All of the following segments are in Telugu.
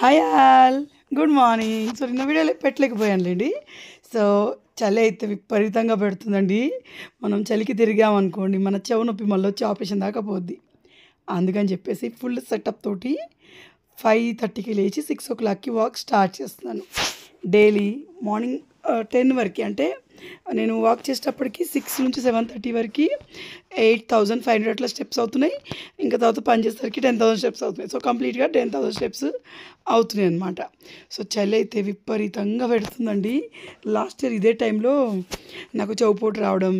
Hi all. Good morning so నిన్న వీడియోలో పెట్టలేకపోయానులేండి. సో చలి అయితే విపరీతంగా పెడుతుందండి. మనం చలికి తిరిగామనుకోండి మన చెవు నొప్పి మళ్ళీ వచ్చి ఆపరేషన్ దాకా పోద్ది. అందుకని చెప్పేసి ఫుల్ సెటప్ తోటి ఫైవ్ థర్టీకి లేచి సిక్స్ ఓ క్లాక్కి వాక్ స్టార్ట్ చేస్తున్నాను. డైలీ మార్నింగ్ టెన్ వరకు అంటే నేను వాక్ చేసేటప్పటికి సిక్స్ నుంచి సెవెన్ థర్టీ వరకు ఎయిట్ థౌజండ్ ఫైవ్ హండ్రెడ్ అట్లా స్టెప్స్ అవుతున్నాయి. ఇంకా తర్వాత పని చేసేసరికి టెన్ థౌసండ్ స్టెప్స్ అవుతున్నాయి. సో కంప్లీట్గా టెన్ థౌసండ్ స్టెప్స్ అవుతున్నాయి అనమాట సో చలి అయితే విపరీతంగా పెడుతుందండి. లాస్ట్ ఇయర్ ఇదే టైంలో నాకు చౌపోటు రావడం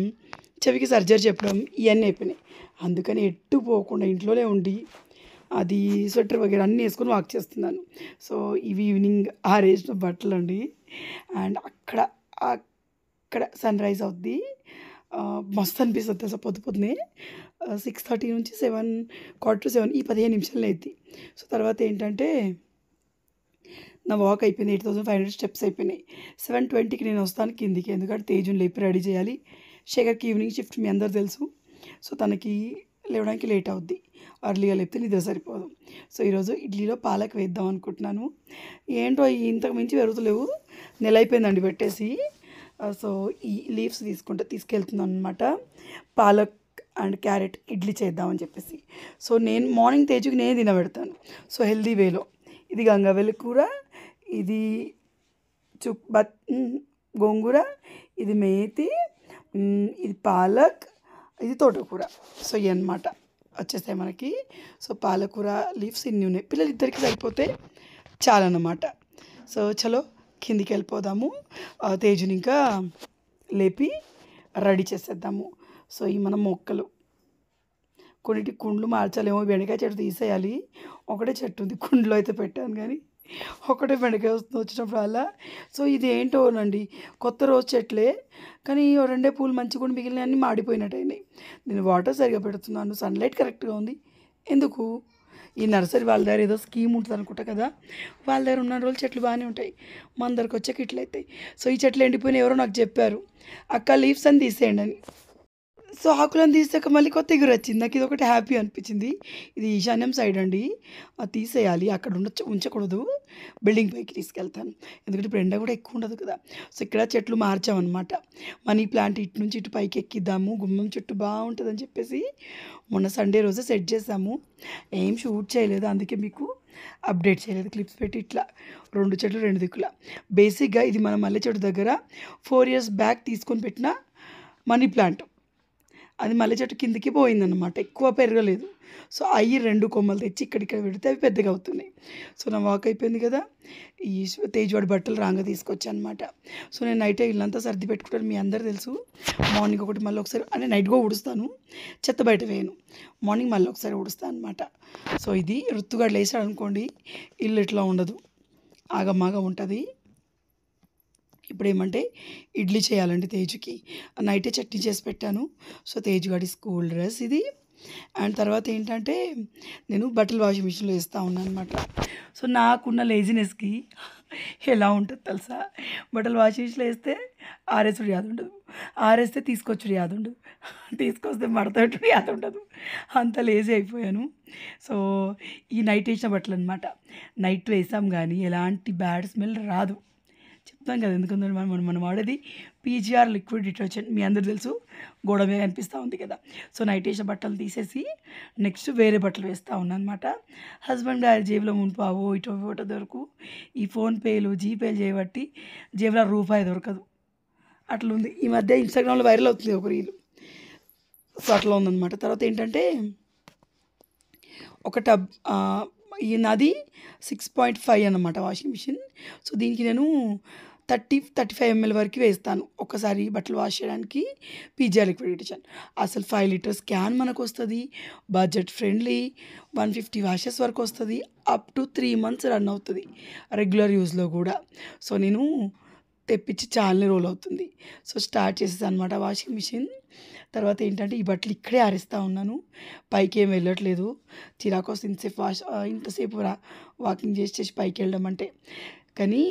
చెవికి సర్జరీ చెప్పడం ఇవన్నీ అయిపోయినాయి. అందుకని ఎట్టు పోకుండా ఇంట్లోనే ఉండి అది స్వెటర్ వగేరా అన్నీ వేసుకొని వాక్ చేస్తున్నాను. సో ఇవి ఈవినింగ్ ఆరేసిన బట్టలు అండి అండ్ అక్కడ అక్కడ సన్ రైజ్ అవుద్ది. మస్తు అనిపిస్తుంది అసలు పొద్దు పొద్దునే. సిక్స్ థర్టీ నుంచి సెవెన్ క్వార్టర్ టు సెవెన్ ఈ పదిహేను నిమిషాలు అవుద్ది సో తర్వాత ఏంటంటే నా వాక్ అయిపోయింది eight thousand five hundred steps అయిపోయినాయి. సెవెన్ ట్వంటీకి నేను వస్తాను కిందికి ఎందుకంటే తేజుని లేపి రెడీ చేయాలి. శేఖర్కి ఈవినింగ్ షిఫ్ట్ మీ అందరు తెలుసు. సో తనకి లేవడానికి లేట్ అవుద్ది. అర్లీగా లేపితే నిద్ర సరిపోదు. సో ఈరోజు ఇడ్లీలో పాలక్ వేద్దాం అనుకుంటున్నాను. ఏంటో ఇంతకు మించి పెరుగుతలేవు. నెల అయిపోయిందండి పెట్టేసి. Uh, సో ఈ లీవ్స్ తీసుకుంటే తీసుకెళ్తున్నాను అనమాట పాలక్ అండ్ క్యారెట్ ఇడ్లీ చేద్దామని చెప్పేసి. సో నేను మార్నింగ్ తేజుకి నేను తినబెడతాను. సో హెల్దీ వేలో. ఇది గంగవెల్లి కూర ఇది చుక్ బత్ గోంగూర ఇది మేతి ఇది పాలక్ ఇది తోటకూర. సో ఇవి అన్నమాట వచ్చేస్తాయి మనకి. సో పాలకూర లీవ్స్ ఇన్ని ఉన్నాయి. పిల్లలు ఇద్దరికి సరిపోతే చాలన్నమాట. సో చలో కిందికి వెళ్ళిపోదాము తేజుని ఇంకా లేపి రెడీ చేసేద్దాము. సో ఈ మన మొక్కలు. కొన్నిటి కుండ్లు మార్చాలేమో బెండకాయ చెట్టు తీసేయాలి. ఒకటే చెట్టు ఉంది కుండ్లో అయితే పెట్టాను కానీ ఒకటే బెండకాయ వస్తుంది వచ్చినప్పుడు అలా. సో ఇది ఏంటోనండి కొత్త రోజు చెట్లే కానీ రెండే పూలు మంచిగా కూడా మిగిలిన అన్నీ నేను వాటర్ సరిగా పెడుతున్నాను సన్లైట్ కరెక్ట్గా ఉంది. ఎందుకు? ఈ నర్సరీ వాళ్ళ దగ్గర ఏదో స్కీమ్ ఉంటుంది అనుకుంటా కదా వాళ్ళ దగ్గర ఉన్న రోజులు చెట్లు బాగానే ఉంటాయి. మన దగ్గరకు వచ్చాక ఇట్లయితాయి అవుతాయి సో ఈ చెట్లు ఎండిపోయిన ఎవరో నాకు చెప్పారు. అక్క లీవ్స్ అని తీసేయండి అని. సో ఆకులను తీసాక మళ్ళీ కొత్త ఎగురు వచ్చింది. నాకు ఇది ఒకటి హ్యాపీ అనిపించింది. ఇది ఈశాన్యం సైడ్ అండి. అది తీసేయాలి. అక్కడ ఉండ ఉంచకూడదు. బిల్డింగ్ పైకి తీసుకెళ్తాను ఎందుకంటే ఇప్పుడు ఎండ కూడా ఎక్కువ ఉండదు కదా. సో ఇక్కడ చెట్లు మార్చామన్నమాట. మనీ ప్లాంట్ ఇటు నుంచి ఇటు పైకి ఎక్కిద్దాము. గుమ్మం చుట్టూ బాగుంటుందని చెప్పేసి మొన్న సండే రోజే సెట్ చేసాము. ఏం షూట్ చేయలేదు. అందుకే మీకు అప్డేట్ చేయలేదు. క్లిప్స్ పెట్టి ఇట్లా రెండు చెట్లు రెండు దిక్కుల. బేసిక్గా ఇది మన మల్లె చెట్టు దగ్గర ఫోర్ ఇయర్స్ బ్యాక్ తీసుకొని పెట్టిన మనీ ప్లాంట్. అది మల్లె చెట్టు కిందికి పోయిందన్నమాట. ఎక్కువ పెరగలేదు. సో అవి రెండు కొమ్మలు తెచ్చి ఇక్కడిక్కడ పెడితే అవి పెద్దగా అవుతున్నాయి. సో నా వాక్ అయిపోయింది కదా. ఈ తేజ్వాడి బట్టలు రాగా తీసుకొచ్చాను అనమాట సో నేను నైటే ఇల్లంతా సర్ది పెట్టుకుంటాను. మీ అందరు తెలుసు. మార్నింగ్ ఒకటి మళ్ళీ ఒకసారి అంటే నైట్గా ఊడుస్తాను. చెత్త బయట వేయను. మార్నింగ్ మళ్ళీ ఒకసారి ఊడుస్తాను అనమాట సో ఇది రుత్తుగాడు లేచాడు అనుకోండి ఇల్లు ఇట్లా ఉండదు. ఆగమాగా ఉంటుంది. ఇప్పుడు ఏమంటే ఇడ్లీ చేయాలండి తేజుకి. నైటే చట్నీ చేసి పెట్టాను. సో తేజుగాడి స్కూల్ డ్రెస్ ఇది. అండ్ తర్వాత ఏంటంటే నేను బట్టలు వాషింగ్ మిషన్లో వేస్తూ ఉన్నాను అనమాట సో నాకున్న లేజినెస్కి ఎలా ఉంటుంది తెలుసా? బట్టలు వాషింగ్ మిషన్లో వేస్తే ఆరేసుడు యాద ఉండదు. ఆరేస్తే తీసుకొచ్చుడు యాదు ఉండదు. తీసుకొస్తే మడతడు యాదు ఉండదు. అంత లేజీ అయిపోయాను. సో ఈ నైట్ వేసిన బట్టలు అనమాట నైట్ వేసాం కానీ ఎలాంటి బ్యాడ్ స్మెల్ రాదు. చెప్తాం కదా ఎందుకంటే మనం మనం వాడేది పీజీఆర్ లిక్విడ్ డిటర్జెంట్ మీ అందరు తెలుసు గోడ మీద కనిపిస్తూ ఉంది కదా. సో నైట్ వేసిన బట్టలు తీసేసి నెక్స్ట్ వేరే బట్టలు వేస్తూ ఉన్నాను అనమాట హస్బెండ్ గారి జేబులో మునిపావో ఇటో ఇటో దొరకు. ఈ ఫోన్పేలు జీపేలు చేయబట్టి జేబులో రూపాయి దొరకదు. అట్లా ఉంది ఈ మధ్య ఇన్స్టాగ్రామ్లో వైరల్ అవుతుంది ఒక రీలు సో అట్లా ఉందన్నమాట. తర్వాత ఏంటంటే ఒక టబ్ ఈ నాది సిక్స్ పాయింట్ ఫైవ్ అన్నమాట వాషింగ్ మిషన్ సో దీనికి నేను థర్టీ థర్టీ ఫైవ్ ఎంఎల్ వరకు వేస్తాను. ఒకసారి బట్టలు వాష్ చేయడానికి పిజ్జా లిక్విడ్ డిటర్జెంట్ అసలు ఫైవ్ లీటర్స్ క్యాన్ మనకు వస్తుంది budget friendly. One fifty washes వరకు వస్తుంది. Up to three months run అవుతుంది. రెగ్యులర్ యూస్లో కూడా. సో నేను తెప్పించి చాలా రోల్ అవుతుంది. సో స్టార్ట్ చేసేసాను అనమాట వాషింగ్ మిషన్. తర్వాత ఏంటంటే ఈ బట్టలు ఇక్కడే ఆరేస్తూ ఉన్నాను. పైకి ఏం వెళ్ళట్లేదు. చిరాకోసం ఇంతసేపు వాష్ ఇంతసేపు రా వాకింగ్ చేసి చేసి పైకి వెళ్ళడం అంటే. కానీ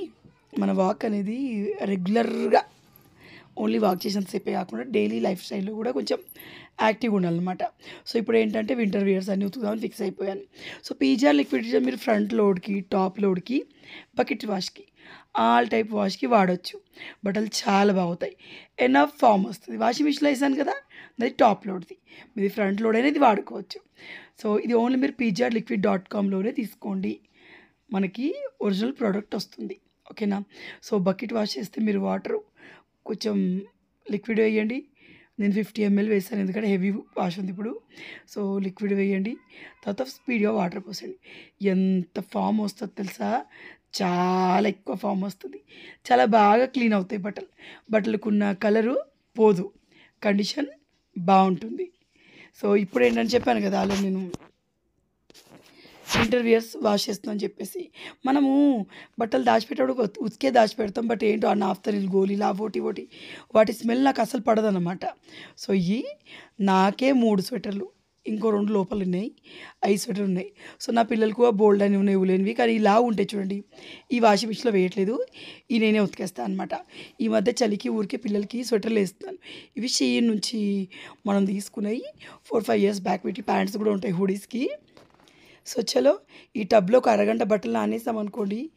మన వాక్ అనేది రెగ్యులర్గా ఓన్లీ వాక్ చేసినంతసేపే కాకుండా డైలీ లైఫ్ స్టైల్లో కూడా కొంచెం యాక్టివ్గా ఉండాలన్నమాట. సో ఇప్పుడు ఏంటంటే వింటర్ వియర్స్ అన్ని ఉతుకుదామని ఫిక్స్ అయిపోయాను. సో పీజీఆర్ లిక్విడ్ డిటర్జెంట్ మీరు ఫ్రంట్ లోడ్కి టాప్ లోడ్కి బకెట్ వాష్కి ఆల్ టైప్ వాష్కి వాడచ్చు. బట్టలు చాలా బాగుతాయి. ఎనఫ్ ఫామ్ వస్తుంది. వాషింగ్ మిషన్లో వేసాను కదా అది టాప్ లోడ్ది మీది ఫ్రంట్ లోడ్ అనేది వాడుకోవచ్చు. సో ఇది ఓన్లీ మీరు పీజీఆర్ లిక్విడ్ డాట్ కామ్లోనే తీసుకోండి. మనకి ఒరిజినల్ ప్రోడక్ట్ వస్తుంది. ఓకేనా? సో బకెట్ వాష్ చేస్తే మీరు వాటర్ కొంచెం లిక్విడ్ వేయండి. నేను ఫిఫ్టీ ఎంఎల్ వేసాను ఎందుకంటే హెవీ వాష్ ఉంది ఇప్పుడు. సో లిక్విడ్ వేయండి. తర్వాత స్పీడ్గా వాటర్ పోసండి ఎంత ఫామ్ వస్తుందో తెలుసా? చాలా ఎక్కువ ఫామ్ వస్తుంది. చాలా బాగా క్లీన్ అవుతాయి బట్టలు. బట్టలకున్న కలరు పోదు. కండిషన్ బాగుంటుంది. సో ఇప్పుడు ఏంటని చెప్పాను కదా అలా నేను వింటర్ వాష్ చేస్తున్నాం అని చెప్పేసి. మనము బట్టలు దాచిపెట్టేటప్పుడు ఉతికే దాచిపెడతాం. బట్ ఏంటో ఆ నాఫ్తరిల్ గోళీలు ఆ ఓటి ఓటి. వాటి స్మెల్ నాకు అసలు పడదన్నమాట. సో ఇవి నాకే మూడు స్వెటర్లు ఇంకో రెండు లోపలు ఉన్నాయి ఐదు స్వెటర్ ఉన్నాయి. సో నా పిల్లలకు బోల్డ్ అని ఉన్నాయి లేనివి కానీ ఇలా ఉంటాయి చూడండి ఈ వాషింగ్ మిషన్లో వేయట్లేదు. ఈ నేనే ఉతికేస్తాను అనమాట ఈ మధ్య చలికి ఊరికే పిల్లలకి స్వెటర్లు వేస్తున్నాను. ఇవి షీన్ నుంచి మనం తీసుకున్నాయి ఫోర్ ఫైవ్ ఇయర్స్ బ్యాక్ పెట్టి ప్యాంట్స్ కూడా ఉంటాయి హుడీస్కి. సో చలో ఈ టబ్లో ఒక అరగంట బట్టలు నానేసాం అనుకోండి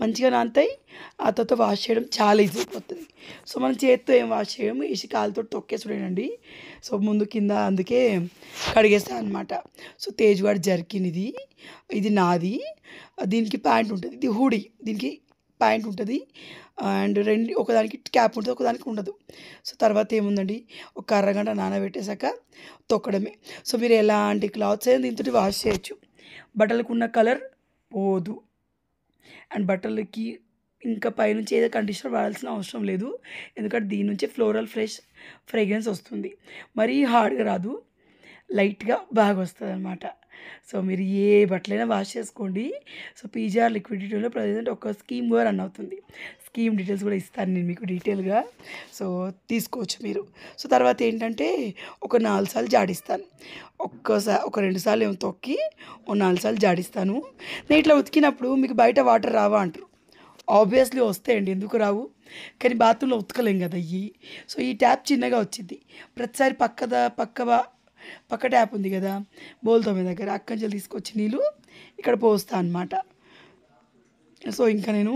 మంచిగా నానతాయి. ఆ తర్వాత వాష్ చేయడం చాలా ఈజీ అయిపోతుంది. సో మనం చేతితో ఏం వాష్ చేయడం వేసి కాలుతో తొక్కేసుడేనండి. సో ముందు కింద అందుకే కడిగేస్తాను అనమాట సో తేజ్వాడ జర్కిన్ ఇది ఇది నాది. దీనికి ప్యాంట్ ఉంటుంది. ఇది హూడీ. దీనికి ప్యాంట్ ఉంటుంది. అండ్ రెండు ఒకదానికి క్యాప్ ఉంటుంది ఒకదానికి ఉండదు. సో తర్వాత ఏముందండి? ఒక అరగంట నానబెట్టేశాక తొక్కడమే. సో మీరు ఎలాంటి క్లాత్స్ అయినా దీంతో వాష్ చేయొచ్చు. బట్టలకు ఉన్న కలర్ పోదు. అండ్ బట్టలకి ఇంకా పైనుంచి ఏదో కండిషనర్ వాడాల్సిన అవసరం లేదు. ఎందుకంటే దీని నుంచి ఫ్లోరల్ ఫ్రెష్ ఫ్రేగ్రెన్స్ వస్తుంది. మరీ హార్డ్గా రాదు. లైట్గా బాగా వస్తుంది అనమాట సో మీరు ఏ బట్టలైనా వాష్ చేసుకోండి. సో పీజీఆర్ లిక్విడిటీలో ప్రజెంట్ ఒక స్కీమ్ కూడా రన్ అవుతుంది. స్కీమ్ డీటెయిల్స్ కూడా ఇస్తాను నేను మీకు డీటెయిల్గా. సో తీసుకోవచ్చు మీరు. సో తర్వాత ఏంటంటే ఒక నాలుగు సార్లు జాడిస్తాను. ఒక్కసారి ఒక రెండు సార్లు ఏమో తొక్కి ఒక నాలుగు సార్లు జాడిస్తాను. నేను ఇట్లా ఉతికినప్పుడు మీకు బయట వాటర్ రావా అంటారు. ఆబ్వియస్లీ వస్తాయండి ఎందుకు రావు? కానీ బాత్రూంలో ఉతకలేం కదా ఇవి సో ఈ ట్యాప్ చిన్నగా వచ్చింది. ప్రతిసారి పక్కద పక్కవా పక్క ట్యాప్ ఉంది కదా బోల్తో మీ దగ్గర అక్కడి నుంచి తీసుకొచ్చి నీళ్ళు ఇక్కడ పోస్తా అనమాట సో ఇంకా నేను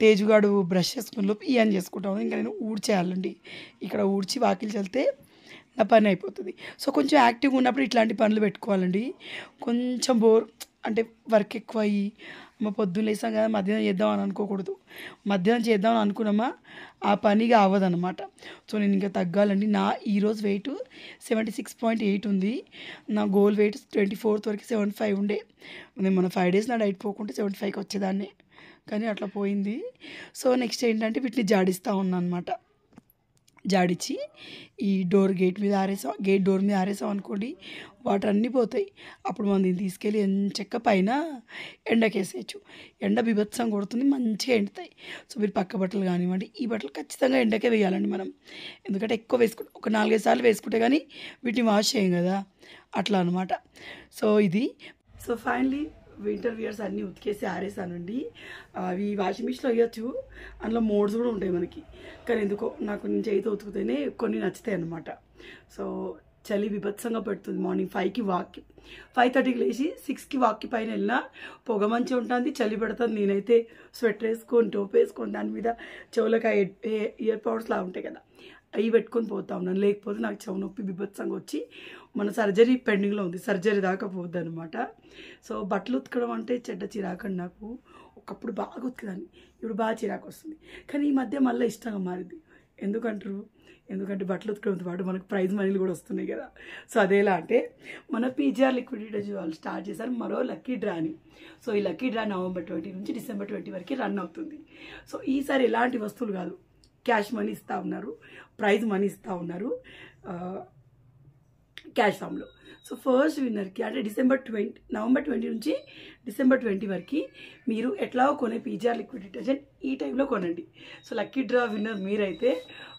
తేజుగాడు బ్రష్ చేసుకుని లోపు ఇవన్నీ చేసుకుంటాను ఇంకా నేను ఊడ్చేయాలండి ఇక్కడ ఊడ్చి వాకిలి చల్లితే నా పని అయిపోతుంది. సో కొంచెం యాక్టివ్గా ఉన్నప్పుడు ఇట్లాంటి పనులు పెట్టుకోవాలండి. కొంచెం బోర్ అంటే వర్క్ ఎక్కువ అయ్యి మా పొద్దున్న లేసాం కదా మధ్యాహ్నం చేద్దాం అని అనుకోకూడదు. మధ్యాహ్నం చేద్దాం అని అనుకున్నామా ఆ పనిగా అవ్వదన్నమాట. సో నేను ఇంకా తగ్గాలండి. నా ఈరోజు weight seventy six point eight ఉంది. నా గోల్ వెయిట్ ట్వంటీ ఫోర్త్ వరకు సెవెంటీ ఫైవ్ ఉండే. నేను మన ఫైవ్ డేస్ నా డైట్ పోకుంటే సెవెంటీ ఫైవ్కి వచ్చేదాన్ని. కానీ అట్లా పోయింది. సో నెక్స్ట్ ఏంటంటే వీటిని జాడిస్తూ ఉన్నాను అనమాట జాడిచ్చి ఈ డోర్ గేట్ మీద ఆరేసాం గేట్ డోర్ మీద ఆరేసాం అనుకోండి వాటర్ అన్నీ పోతాయి. అప్పుడు మనం దీన్ని తీసుకెళ్ళి ఎంచక్క పైన ఎండకేసేయచ్చు. ఎండ బీభత్సం కొడుతుంది మంచిగా ఎండుతాయి. సో మీరు పక్క బట్టలు కానివ్వండి ఈ బట్టలు ఖచ్చితంగా ఎండకే వేయాలండి మనం. ఎందుకంటే ఎక్కువ వేసుకుంటాం ఒక నాలుగైదు సార్లు వేసుకుంటే కానీ వీటిని వాష్ చేయం కదా. అట్లా అనమాట సో ఇది. సో ఫైనలీ వింటర్ వియర్స్ అన్నీ ఉతికేసి ఆరేసానండి అవి వాషింగ్ మిషన్లో వేయచ్చు. అందులో మోడ్స్ కూడా ఉంటాయి మనకి. కానీ ఎందుకో నాకు నేను చేయితో ఉతికితేనే కొన్ని నచ్చుతాయి అన్నమాట. సో చలి విభత్సంగా పెడుతుంది మార్నింగ్ ఫైవ్కి వాక్కి ఫైవ్ థర్టీకి లేచి సిక్స్కి వాక్కి పైన వెళ్ళినా పొగ మంచిగా ఉంటుంది చలి పెడుతుంది. నేనైతే స్వెటర్ వేసుకొని టోప్ వేసుకొని దాని మీద చెవులకు ఇయర్ పవర్స్ లా ఉంటాయి కదా. అవి పెట్టుకొని పోతా ఉన్నాను లేకపోతే నాకు చెవు నొప్పి బిభత్సంగా వచ్చి మన సర్జరీ పెండింగ్లో ఉంది. సర్జరీ దాకా పోద్ది అనమాట సో బట్టలు ఉతకడం అంటే చెడ్డ చిరాకండి నాకు. ఒకప్పుడు బాగా ఉతికేదాన్ని. ఇప్పుడు బాగా చిరాకు వస్తుంది. కానీ ఈ మధ్య మళ్ళీ ఇష్టంగా మారింది. ఎందుకంటారు? ఎందుకంటే బట్టలు ఉతకడంతో పాటు మనకు ప్రైజ్ మనీలు కూడా వస్తున్నాయి కదా. సో అదేలా అంటే మన పీజీఆర్ లిక్విడిటీ వాళ్ళు స్టార్ట్ చేశారు మరో లక్కీ డ్రాని. సో ఈ లక్కీ డ్రా నవంబర్ ట్వంటీ నుంచి డిసెంబర్ ట్వంటీ వరకు రన్ అవుతుంది. సో ఈసారి ఎలాంటి వస్తువులు కాదు. క్యాష్ మనీ ఇస్తూ ఉన్నారు ప్రైజ్ మనీ ఇస్తూ ఉన్నారు క్యాష్ ఫామ్లో సో ఫస్ట్ విన్నర్కి అంటే డిసెంబర్ ట్వంటీ నవంబర్ ట్వంటీ నుంచి డిసెంబర్ ట్వంటీ వరకు మీరు ఎట్లా కొనే పీజీఆర్ లిక్విడ్ డిటర్జెంట్ ఈ టైంలో కొనండి. సో లక్కీ డ్రా విన్నర్ మీరైతే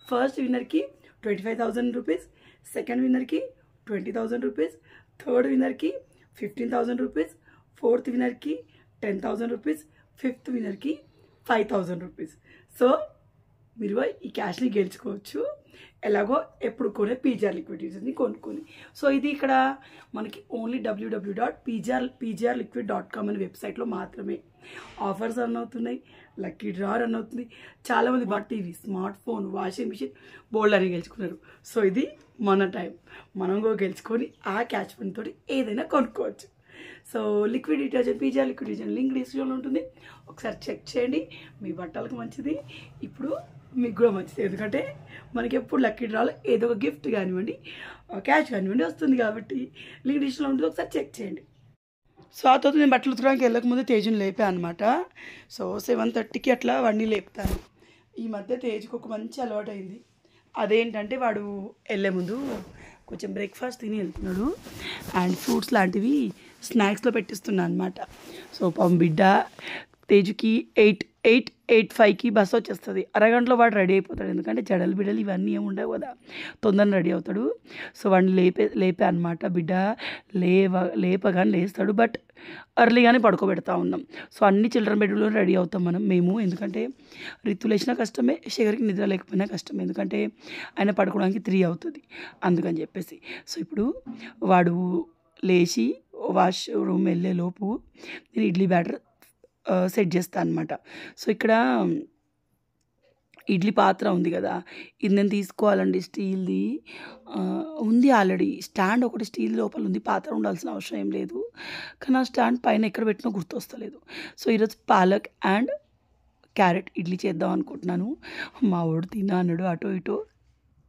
first విన్నర్కి twenty five thousand rupees second విన్నర్కి twenty thousand rupees third విన్నర్కి ఫిఫ్టీన్ థౌజండ్ రూపీస్ ఫోర్త్ విన్నర్కి టెన్ థౌజండ్ రూపీస్ ఫిఫ్త్ విన్నర్కి ఫైవ్ థౌజండ్ రూపీస్ సో మీరు ఈ క్యాష్ని గెలుచుకోవచ్చు. ఎలాగో ఎప్పుడు కొనే పీజీఆర్ లిక్విడిటీస్ని కొనుక్కొని. సో ఇది ఇక్కడ మనకి only W W dot PGR PGR liquid dot com అనే వెబ్సైట్లో మాత్రమే ఆఫర్స్ రన్ అవుతున్నాయి. లక్కీ డ్రా రన్ అవుతుంది. చాలామంది but TV smart phone washing machine బోల్డ్ అని గెలుచుకున్నారు. సో ఇది మన టైం. మనం కూడా గెలుచుకొని ఆ క్యాచ్ ఫండ్ తోటి ఏదైనా కొనుక్కోవచ్చు. So liquid detergent PGR liquid detergent link డిస్క్రిప్షన్లో ఉంటుంది. ఒకసారి చెక్ చేయండి. మీ బట్టలకు మంచిది. ఇప్పుడు మీకు కూడా మంచిది ఎందుకంటే మనకి ఎప్పుడు లక్కీ డ్రాలో ఏదో ఒక గిఫ్ట్ కానివ్వండి క్యాష్ కానివ్వండి వస్తుంది కాబట్టి లింక్ డిష్లో ఉంటుంది. ఒకసారి చెక్ చేయండి. సో ఆ తర్వాత నేను బట్టలు ఉతకడానికి వెళ్ళకముందు తేజుని లేపా అనమాట సో సెవెన్ థర్టీకి అట్లా వండి లేపుతాను. ఈ మధ్య తేజుకు ఒక మంచి అలవాటు అయింది అదేంటంటే వాడు వెళ్ళే ముందు కొంచెం బ్రేక్ఫాస్ట్ తిని వెళ్తున్నాడు. అండ్ ఫ్రూట్స్ లాంటివి స్నాక్స్లో పెట్టిస్తున్నా అనమాట సో పాపం బిడ్డ తేజుకి ఎయిట్ ఎయిట్ ఎయిట్ ఫైవ్కి బస్ వచ్చేస్తుంది. అరగంటలో వాడు రెడీ అయిపోతాడు. ఎందుకంటే జడలు బిడలు ఇవన్నీ ఏమి ఉండవు కదా. తొందరగా రెడీ అవుతాడు. సో వాడిని లేపే లేపే అనమాట బిడ్డ లేవ లేపగానే లేస్తాడు. బట్ ఎర్లీగానే పడుకోబెడతా ఉన్నాం. సో అన్ని చిల్డ్రన్ బెడ్రూమ్లో రెడీ అవుతాం మనం మేము. ఎందుకంటే రిత్తు లేచినా కష్టమే షుగర్కి నిద్ర లేకపోయినా కష్టమే. ఎందుకంటే ఆయన పడుకోవడానికి త్రీ అవుతుంది. అందుకని చెప్పేసి. సో ఇప్పుడు వాడు లేచి వాష్ రూమ్ వెళ్ళే లోపు నేను ఇడ్లీ బ్యాటర్ సెట్ చేస్తాను అనమాట సో ఇక్కడ ఇడ్లీ పాత్ర ఉంది కదా ఇది నేను తీసుకోవాలండి స్టీల్ది. ఉంది ఆల్రెడీ. స్టాండ్ ఒకటి స్టీల్ లోపల ఉంది పాత్ర ఉండాల్సిన అవసరం ఏం లేదు. కానీ ఆ స్టాండ్ పైన ఎక్కడ పెట్టినా గుర్తొస్తలేదు. సో ఈరోజు పాలక్ అండ్ క్యారెట్ ఇడ్లీ చేద్దాం అనుకుంటున్నాను. మా వాడు తిన్నా అన్నాడు అటో ఇటో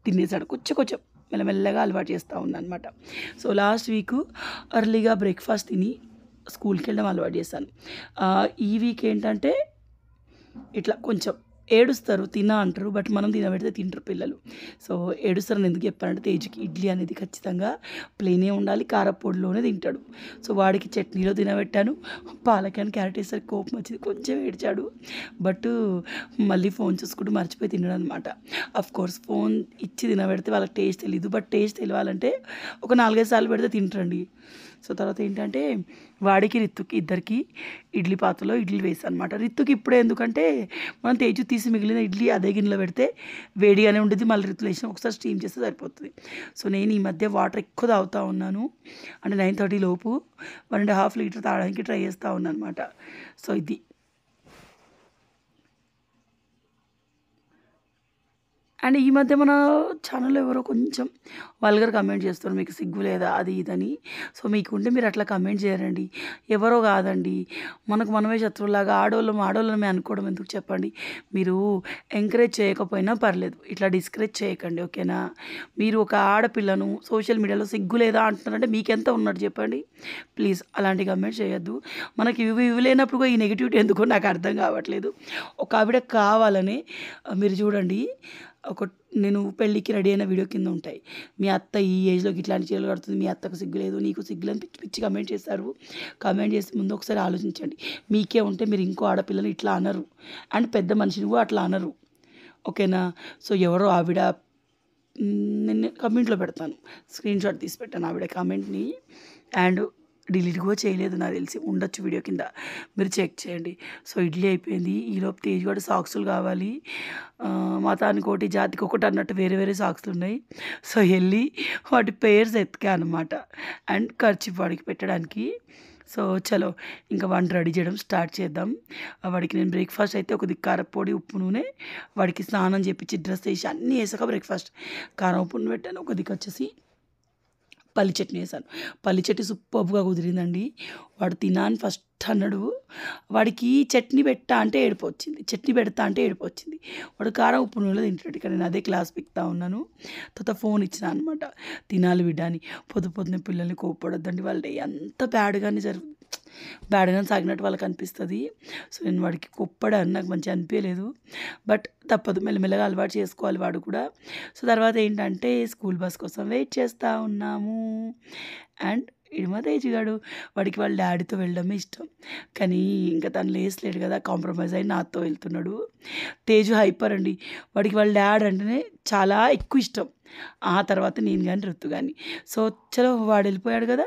తినేసాడు. కొంచెం కొంచెం మెల్లమెల్లగా అలవాటు చేస్తూ ఉందన్నమాట సో లాస్ట్ వీక్ ఎర్లీగా బ్రేక్ఫాస్ట్ తిని స్కూల్కి వెళ్ళడం అలవాటు చేశాను. ఈ వీక్ ఏంటంటే ఇట్లా కొంచెం ఏడుస్తారు తినా అంటారు బట్ మనం తినబెడితే తింటారు పిల్లలు. సో ఏడుస్తారని ఎందుకు చెప్పారంటే తేజుకి ఇడ్లీ అనేది ఖచ్చితంగా ప్లేనే ఉండాలి కారపొడిలోనే తింటాడు. సో వాడికి చట్నీలో తినబెట్టాను. పాలకాయని క్యారెట్ వేసరికి కోపం వచ్చింది కొంచెం ఏడ్చాడు. బట్ మళ్ళీ ఫోన్ చూసుకుంటూ మర్చిపోయి తినడం అనమాట కోర్స్ ఫోన్ ఇచ్చి తినబెడితే వాళ్ళకి టేస్ట్ తెలియదు బట్ టేస్ట్ తెలియాలంటే ఒక నాలుగైదు సార్లు పెడితే తింటారండి. సో తర్వాత ఏంటంటే వాడికి రిత్తుకి ఇద్దరికి ఇడ్లీ పాత్రలో ఇడ్లీ వేసాను అనమాట రిత్తుకి ఇప్పుడే ఎందుకంటే మనం తేజు తీసి మిగిలిన ఇడ్లీ అదే గిన్నెలో పెడితే వేడిగానే ఉండేది మళ్ళీ రిత్తులు వేసిన ఒకసారి స్టీమ్ చేస్తే సరిపోతుంది. సో నేను ఈ మధ్య వాటర్ ఎక్కువ తాగుతూ ఉన్నాను. అంటే నైన్ థర్టీ లోపు వన్ అండ్ హాఫ్ లీటర్ తాగడానికి ట్రై చేస్తూ ఉన్నాను అనమాట సో ఇది అండ్ ఈ మధ్య మన ఛానల్లో ఎవరో కొంచెం వల్గర్ కమెంట్ చేస్తారు మీకు సిగ్గు లేదా? అది ఇదని. సో మీకు ఉంటే మీరు అట్లా కమెంట్ చేయరండి. ఎవరో కాదండి. మనకు మనమే శత్రువులాగా ఆడవాళ్ళం ఆడవాళ్ళమే అనుకోవడం ఎందుకు చెప్పండి? మీరు ఎంకరేజ్ చేయకపోయినా పర్లేదు. ఇట్లా డిస్కరేజ్ చేయకండి ఓకేనా? మీరు ఒక ఆడపిల్లను సోషల్ మీడియాలో సిగ్గు లేదా అంటున్నారంటే మీకెంత ఉన్నట్టు చెప్పండి. ప్లీజ్ అలాంటి కమెంట్ చేయొద్దు. మనకి ఇవి ఇవి లేనప్పుడు ఈ నెగిటివిటీ ఎందుకో నాకు అర్థం కావట్లేదు. ఒక ఆవిడ కావాలని మీరు చూడండి ఒక నేను పెళ్ళికి రెడీ అయిన వీడియో కింద ఉంటాయి. మీ అత్త ఈ ఏజ్లోకి ఇట్లాంటి చీరలు కడుతుంది మీ అత్తకు సిగ్గు లేదు నీకు సిగ్గు లేదు పిచ్చి పిచ్చి కమెంట్ చేస్తారు. కమెంట్ చేసి ముందు ఒకసారి ఆలోచించండి. మీకే ఉంటే మీరు ఇంకో ఆడపిల్లని ఇట్లా అనరు. అండ్ పెద్ద మనిషిని కూడా అట్లా అనరు. ఓకేనా? సో ఎవరో ఆవిడ నేను కమెంట్లో పెడతాను. స్క్రీన్ షాట్ తీసి పెట్టాను ఆవిడ కామెంట్ని అండ్ డిలీట్ కూడా చేయలేదు నాకు తెలిసి. ఉండొచ్చు వీడియో కింద. మీరు చెక్ చేయండి. సో ఇడ్లీ అయిపోయింది. ఈలోపు తేజ్ కూడా సాక్సులు కావాలి. మతానికి ఒకటి జాతికి ఒకటి అన్నట్టు వేరే వేరే సాక్సులు ఉన్నాయి. సో వెళ్ళి వాటి పేర్స్ ఎత్తికా అనమాట అండ్ ఖర్చు వాడికి పెట్టడానికి. సో చలో ఇంకా వంట రెడీ చేయడం స్టార్ట్ చేద్దాం. వాడికి నేను బ్రేక్ఫాస్ట్ అయితే ఒక కారపొడి ఉప్పు నూనె వాడికి స్నానం చేపించి డ్రెస్ వేసి అన్నీ వేసాక బ్రేక్ఫాస్ట్. కారం ఉప్పు నూనె పెట్టాను. ఒక దిక్కు వచ్చేసి పల్లి చట్నీ వేసాను పల్లి చట్నీ సూపర్గా కుదిరిందండి. వాడు తినాను ఫస్ట్ అన్నాడు. వాడికి చట్నీ పెట్టా అంటే ఏడుపు వచ్చింది. చట్నీ పెడతా అంటే ఏడుపు వచ్చింది. వాడు కారం ఉప్పు నూనెలో తింటాడు. ఇక్కడ నేను అదే క్లాస్ పిక్తా ఉన్నాను. తర్వాత ఫోన్ ఇచ్చిన అనమాట తినాలి బిడ్డ అని. పొద్దు పొద్దున పిల్లల్ని కోపడొద్దండి వాళ్ళు ఎంత అంత బ్యాడ్గానే జరుగుతుంది బ్యాడ్గానే సాగినట్టు వాళ్ళకి అనిపిస్తుంది. సో నేను వాడికి కుప్పడాను నాకు మంచిగా అనిపించలేదు బట్ తప్పదు మెల్లమెల్లగా అలవాటు చేసుకోవాలి వాడు కూడా. సో తర్వాత ఏంటంటే స్కూల్ బస్ కోసం వెయిట్ చేస్తూ ఉన్నాము. అండ్ ఇడిమ తేజుగాడు వాడికి వాళ్ళ డాడీతో వెళ్ళడమే ఇష్టం. కానీ ఇంకా తను లేసలేడు కదా కాంప్రమైజ్ అయి నాతో వెళ్తున్నాడు. తేజు హైపర్ అండి. వాడికి వాళ్ళ డాడ్ అంటేనే చాలా ఎక్కువ ఇష్టం. ఆ తర్వాత నేను కానీ రుత్తు కానీ సో చలో వాడు వెళ్ళిపోయాడు కదా.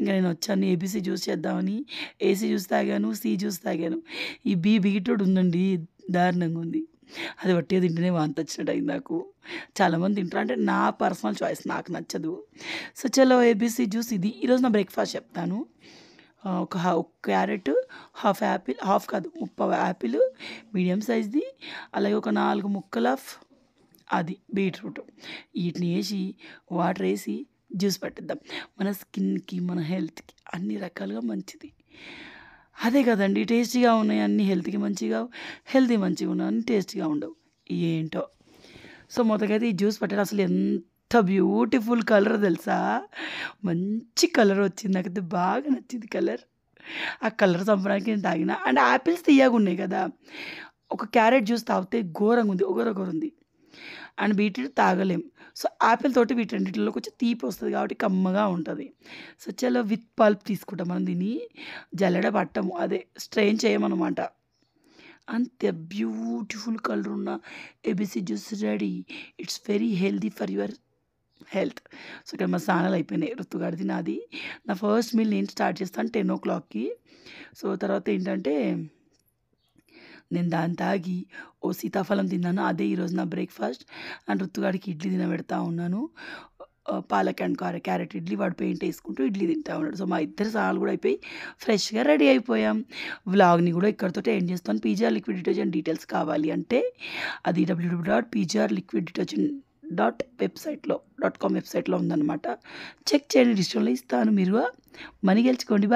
ఇంకా నేను వచ్చాను ఏబీసీ జ్యూస్ చేద్దామని. ఏసీ జ్యూస్ తాగాను సి జ్యూస్ తాగాను. ఈ బీ బీట్రూట్ ఉందండి దారుణంగా ఉంది. అది వట్టిగా తింటేనే వాంతి వచ్చినట్టు అయింది నాకు. చాలామంది తింటారు. అంటే నా పర్సనల్ చాయిస్ నాకు నచ్చదు. సో చలో ఏబీసీ జ్యూస్ ఇది. ఈరోజు నా బ్రేక్ఫాస్ట్ చెప్తాను. ఒక ఒక క్యారెట్ హాఫ్ యాపిల్ హాఫ్ కాదు ముప్ప యాపిల్ మీడియం సైజ్ది అలాగే ఒక నాలుగు ముక్కల అది బీట్రూట్. వీటిని వేసి వాటర్ వేసి జ్యూస్ పట్టిద్దాం. మన స్కిన్కి మన హెల్త్కి అన్ని రకాలుగా మంచిది. అదే కదండి టేస్టీగా ఉన్నాయి అన్ని హెల్త్కి మంచిగా హెల్తీ మంచిగా ఉన్నాయి అన్ని టేస్టీగా ఉండవు. ఏంటో? సో మొదటైతే ఈ జ్యూస్ పట్టాలి అసలు ఎంత బ్యూటిఫుల్ కలర్ తెలుసా? మంచి కలర్ వచ్చింది. నాకైతే బాగా నచ్చింది కలర్. ఆ కలర్ చంపడానికి నేను తాగిన. అండ్ యాపిల్స్ తీయగా ఉన్నాయి కదా. ఒక క్యారెట్ జ్యూస్ తాగితే ఘోరంగా ఉంది ఒకరొకరు ఉంది. అండ్ బీట్రూట్ తాగలేం. సో యాపిల్ తోటి వీటన్నిటిలో కొంచెం తీపి వస్తుంది కాబట్టి కమ్మగా ఉంటుంది. సో చలో విత్ పల్ప్ తీసుకుంటాం మనం దీన్ని. జల్లెడ పట్టము. అదే స్ట్రెయిన్ చేయమన్నమాట. అంత బ్యూటిఫుల్ కలర్ ఉన్న ABC juice ready. It's very healthy for your health. So ఇక్కడ మా స్నానాలు అయిపోయినాయి. ఋతుగాడిది నాది. నా ఫస్ట్ మీల్ నేను స్టార్ట్ చేస్తాను టెన్ ఓ క్లాక్కి. సో తర్వాత ఏంటంటే నేను దాన్ని తాగి ఓ సీతాఫలం తిన్నాను. అదే ఈరోజు నా బ్రేక్ఫాస్ట్. అండ్ రుత్తుగాడికి ఇడ్లీ తినబెడతా ఉన్నాను. పాలక్ అండ్ కార క్యారెట్ ఇడ్లీ వాడు పెయింట్ వేసుకుంటూ ఇడ్లీ తింటా ఉన్నాడు. సో మా ఇద్దరు స్నానాలు కూడా అయిపోయి ఫ్రెష్గా రెడీ అయిపోయాం. వ్లాగ్ని కూడా ఇక్కడితో ఎండ్ చేస్తాను. పీజీఆర్ లిక్విడ్ డిటర్జెంట్ డీటెయిల్స్ కావాలి అంటే అది W W dot PGR liquid detergent dot వెబ్సైట్లో డాట్ కామ్ వెబ్సైట్లో ఉందన్నమాట. చెక్ చేయండి డిస్కౌంట్లో ఇస్తాను. మీరు మనీ గెలుచుకోండి.